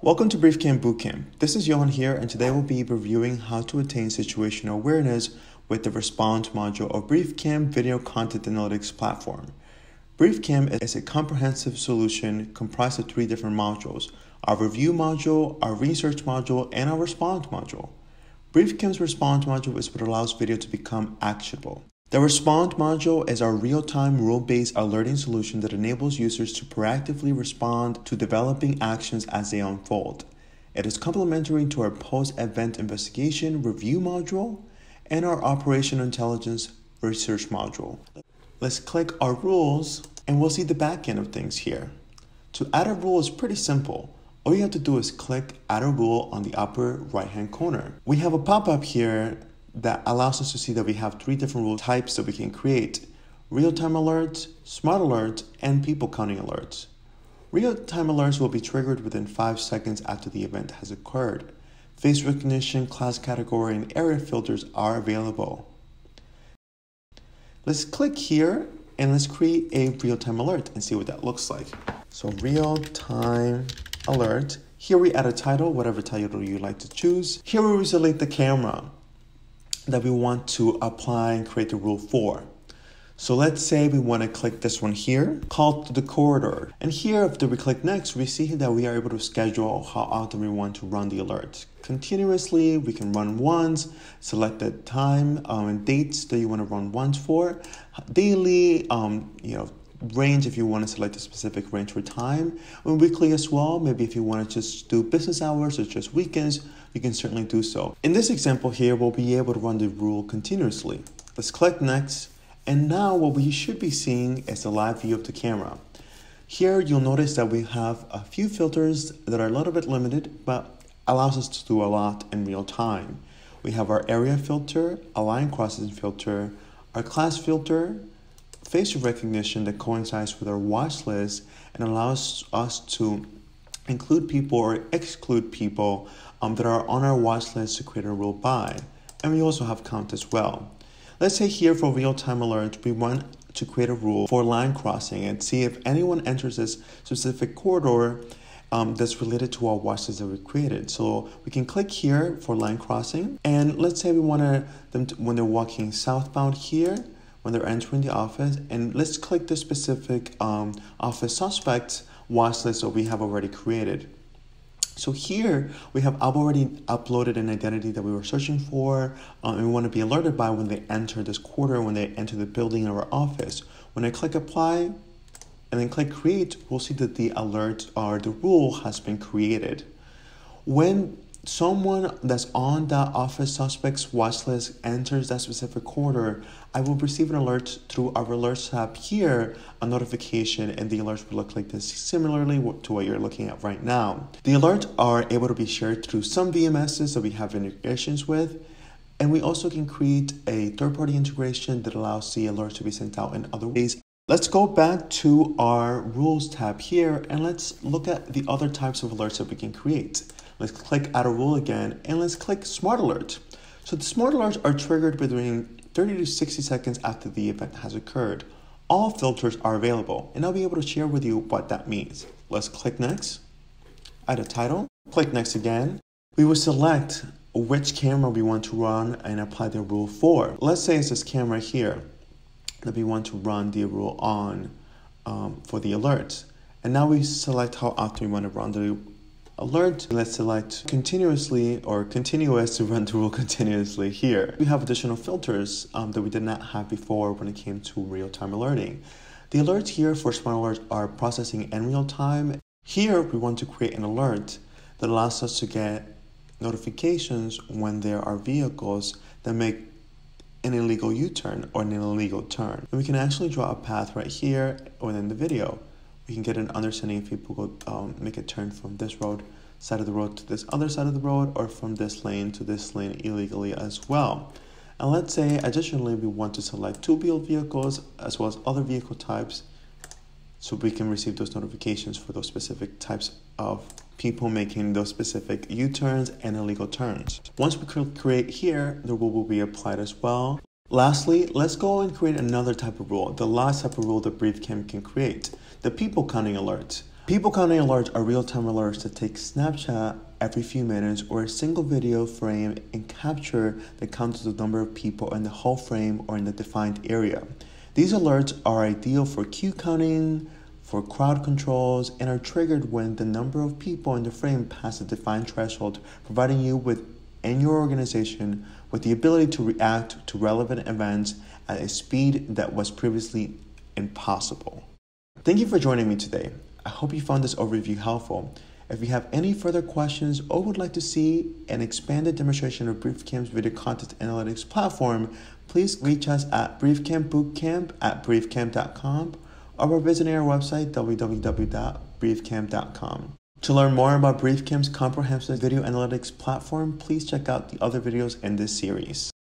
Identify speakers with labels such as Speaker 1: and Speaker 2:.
Speaker 1: Welcome to BriefCam Bootcamp. This is Johan here, and today we'll be reviewing how to attain situational awareness with the Respond module of BriefCam Video Content Analytics platform. BriefCam is a comprehensive solution comprised of three different modules our review module, our research module, and our respond module. BriefCam's respond module is what allows video to become actionable. The Respond module is our real time rule based alerting solution that enables users to proactively respond to developing actions as they unfold. It is complementary to our post event investigation review module and our operational intelligence research module. Let's click our rules and we'll see the back end of things here. To add a rule is pretty simple. All you have to do is click add a rule on the upper right hand corner. We have a pop up here that allows us to see that we have three different rule types that we can create real-time alerts, smart alerts, and people counting alerts. Real-time alerts will be triggered within 5 seconds after the event has occurred. Face recognition, class category, and area filters are available. Let's click here and let's create a real-time alert and see what that looks like. So real-time alert. Here we add a title, whatever title you like to choose. Here we select the camera that we want to apply and create the rule for. So let's say we want to click this one here, call to the corridor. And here, after we click next, we see that we are able to schedule how often we want to run the alert. Continuously, we can run once, select the time um, and dates that you want to run once for. Daily, um, you know, range if you want to select a specific range for time. And weekly as well, maybe if you want to just do business hours or just weekends, you can certainly do so. In this example here, we'll be able to run the rule continuously. Let's click next. And now what we should be seeing is a live view of the camera. Here you'll notice that we have a few filters that are a little bit limited, but allows us to do a lot in real time. We have our area filter, a line crossing filter, our class filter, facial recognition that coincides with our watch list and allows us to include people or exclude people um, that are on our watch list to create a rule by. And we also have count as well. Let's say here for real-time alert, we want to create a rule for line crossing and see if anyone enters this specific corridor um, that's related to our watch list that we created. So we can click here for line crossing. And let's say we want them to, when they're walking southbound here, when they're entering the office, and let's click the specific um, office suspects watch list that we have already created. So here we have already uploaded an identity that we were searching for, um, and we want to be alerted by when they enter this quarter, when they enter the building or office. When I click apply and then click create, we'll see that the alert or the rule has been created. When someone that's on that office suspects watch list enters that specific quarter, I will receive an alert through our alerts tab here, a notification, and the alerts will look like this, similarly to what you're looking at right now. The alerts are able to be shared through some VMSs that we have integrations with, and we also can create a third-party integration that allows the alert to be sent out in other ways. Let's go back to our rules tab here and let's look at the other types of alerts that we can create. Let's click add a rule again and let's click smart alert. So the smart alerts are triggered between 30 to 60 seconds after the event has occurred. All filters are available and I'll be able to share with you what that means. Let's click next, add a title, click next again. We will select which camera we want to run and apply the rule for. Let's say it's this camera here that we want to run the rule on um, for the alerts. And now we select how often we want to run the alert. Let's select continuously or continuous to run the rule continuously here. We have additional filters um, that we did not have before when it came to real-time alerting. The alerts here for smart alerts are processing in real time. Here we want to create an alert that allows us to get notifications when there are vehicles that make an illegal U-turn or an illegal turn. And we can actually draw a path right here within the video we can get an understanding if people go um, make a turn from this road side of the road to this other side of the road or from this lane to this lane illegally as well. And let's say additionally we want to select two-wheel vehicles as well as other vehicle types so we can receive those notifications for those specific types of people making those specific U-turns and illegal turns. Once we create here, the rule will be applied as well. Lastly, let's go and create another type of rule, the last type of rule that BriefCam can create, the people counting alert. People counting alerts are real-time alerts that take Snapchat every few minutes or a single video frame and capture the count of the number of people in the whole frame or in the defined area. These alerts are ideal for queue counting, for crowd controls, and are triggered when the number of people in the frame pass a defined threshold, providing you with and your organization with the ability to react to relevant events at a speed that was previously impossible. Thank you for joining me today. I hope you found this overview helpful. If you have any further questions or would like to see an expanded demonstration of BriefCam's video content analytics platform, please reach us at briefcambootcamp at briefcam.com or by visiting our website www.briefcam.com. To learn more about BriefCam's comprehensive video analytics platform, please check out the other videos in this series.